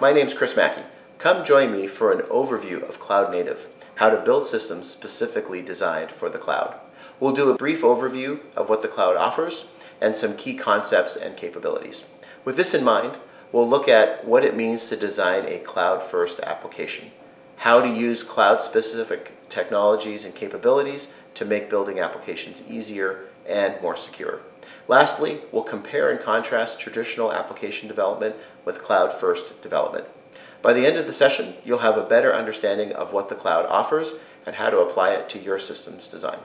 my name's Chris Maki. Come join me for an overview of Cloud Native, how to build systems specifically designed for the cloud. We'll do a brief overview of what the cloud offers and some key concepts and capabilities. With this in mind, we'll look at what it means to design a cloud-first application, how to use cloud-specific technologies and capabilities to make building applications easier and more secure. Lastly, we'll compare and contrast traditional application development with cloud-first development. By the end of the session, you'll have a better understanding of what the cloud offers and how to apply it to your system's design.